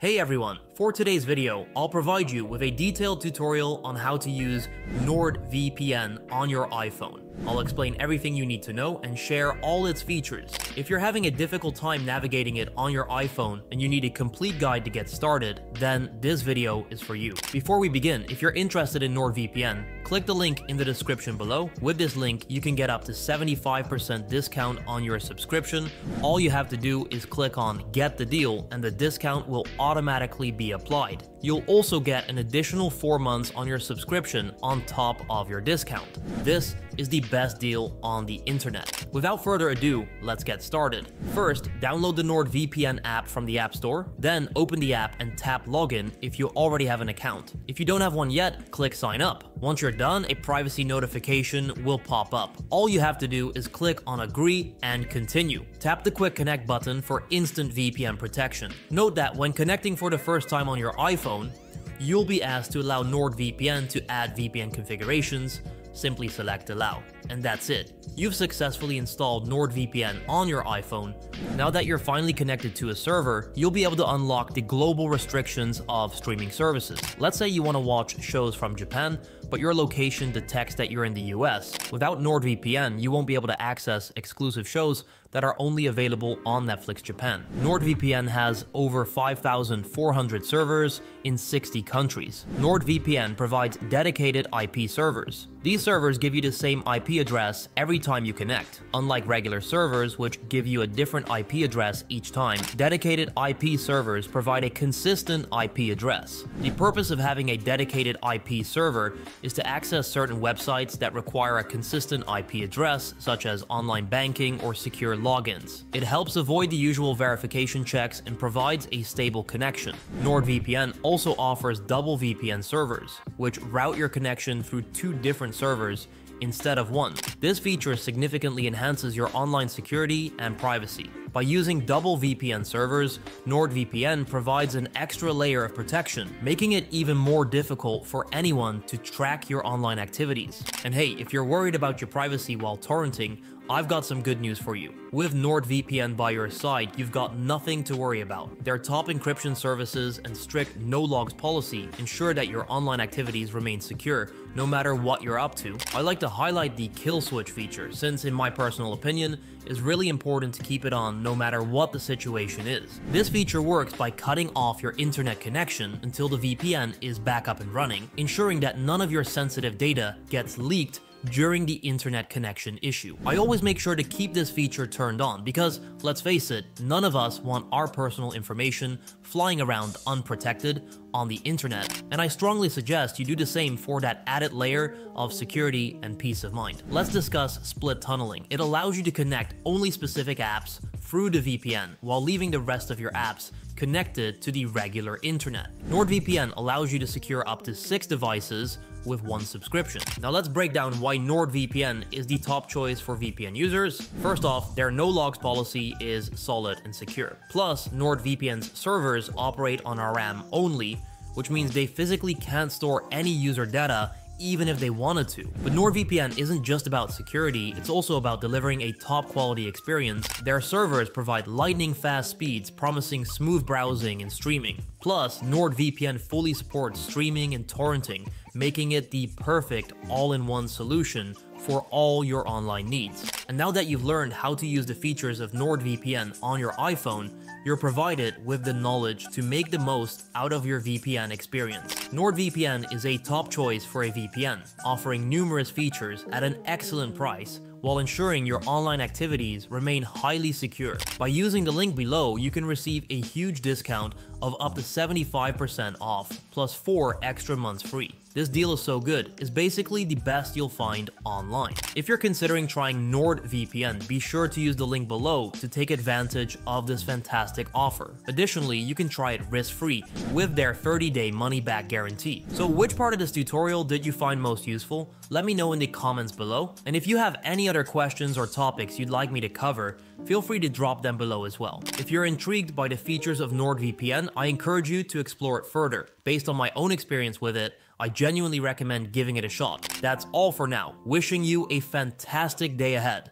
Hey everyone, for today's video, I'll provide you with a detailed tutorial on how to use NordVPN on your iPhone. I'll explain everything you need to know and share all its features. If you're having a difficult time navigating it on your iPhone and you need a complete guide to get started, then this video is for you. Before we begin, if you're interested in NordVPN, click the link in the description below. With this link, you can get up to 75% discount on your subscription. All you have to do is click on get the deal and the discount will automatically be applied. You'll also get an additional 4 months on your subscription on top of your discount. This is the best deal on the internet. Without further ado, let's get started. First, download the NordVPN app from the App Store, then open the app and tap login if you already have an account. If you don't have one yet, click sign up. Once you're done, a privacy notification will pop up. All you have to do is click on agree and continue. Tap the quick connect button for instant VPN protection. Note that when connecting for the first time on your iPhone, you'll be asked to allow NordVPN to add VPN configurations, simply select allow. And that's it. You've successfully installed NordVPN on your iPhone. Now that you're finally connected to a server, you'll be able to unlock the global restrictions of streaming services. Let's say you want to watch shows from Japan, but your location detects that you're in the US. Without NordVPN, you won't be able to access exclusive shows that are only available on Netflix Japan. NordVPN has over 5,400 servers in 60 countries. NordVPN provides dedicated IP servers. These servers give you the same IP address every time you connect. Unlike regular servers, which give you a different IP address each time, dedicated IP servers provide a consistent IP address. The purpose of having a dedicated IP server is to access certain websites that require a consistent IP address, such as online banking or secure logins. It helps avoid the usual verification checks and provides a stable connection. NordVPN also offers double VPN servers, which route your connection through two different servers instead of one. This feature significantly enhances your online security and privacy. By using double VPN servers, NordVPN provides an extra layer of protection, making it even more difficult for anyone to track your online activities. And hey, if you're worried about your privacy while torrenting, I've got some good news for you. With NordVPN by your side, you've got nothing to worry about. Their top encryption services and strict no logs policy ensure that your online activities remain secure no matter what you're up to. I like to highlight the kill switch feature since in my personal opinion, is really important to keep it on no matter what the situation is. This feature works by cutting off your internet connection until the VPN is back up and running, ensuring that none of your sensitive data gets leaked during the internet connection issue. I always make sure to keep this feature turned on because, let's face it, none of us want our personal information flying around unprotected on the internet, and I strongly suggest you do the same for that added layer of security and peace of mind. Let's discuss split tunneling. It allows you to connect only specific apps through the VPN while leaving the rest of your apps connected to the regular internet. NordVPN allows you to secure up to six devices with one subscription. Now let's break down why NordVPN is the top choice for VPN users. First off, their no logs policy is solid and secure. Plus, NordVPN's servers operate on RAM only, which means they physically can't store any user data even if they wanted to. But NordVPN isn't just about security, it's also about delivering a top quality experience. Their servers provide lightning fast speeds, promising smooth browsing and streaming. Plus, NordVPN fully supports streaming and torrenting, making it the perfect all-in-one solution for all your online needs. And now that you've learned how to use the features of NordVPN on your iPhone, you're provided with the knowledge to make the most out of your VPN experience. NordVPN is a top choice for a VPN, offering numerous features at an excellent price while ensuring your online activities remain highly secure. By using the link below, you can receive a huge discount of up to 75% off, plus 4 extra months free. This deal is so good, it's basically the best you'll find online. If you're considering trying NordVPN, be sure to use the link below to take advantage of this fantastic offer. Additionally, you can try it risk-free with their 30-day money-back guarantee. So which part of this tutorial did you find most useful? Let me know in the comments below. And if you have any other questions or topics you'd like me to cover, feel free to drop them below as well. If you're intrigued by the features of NordVPN, I encourage you to explore it further. Based on my own experience with it, I genuinely recommend giving it a shot. That's all for now. Wishing you a fantastic day ahead.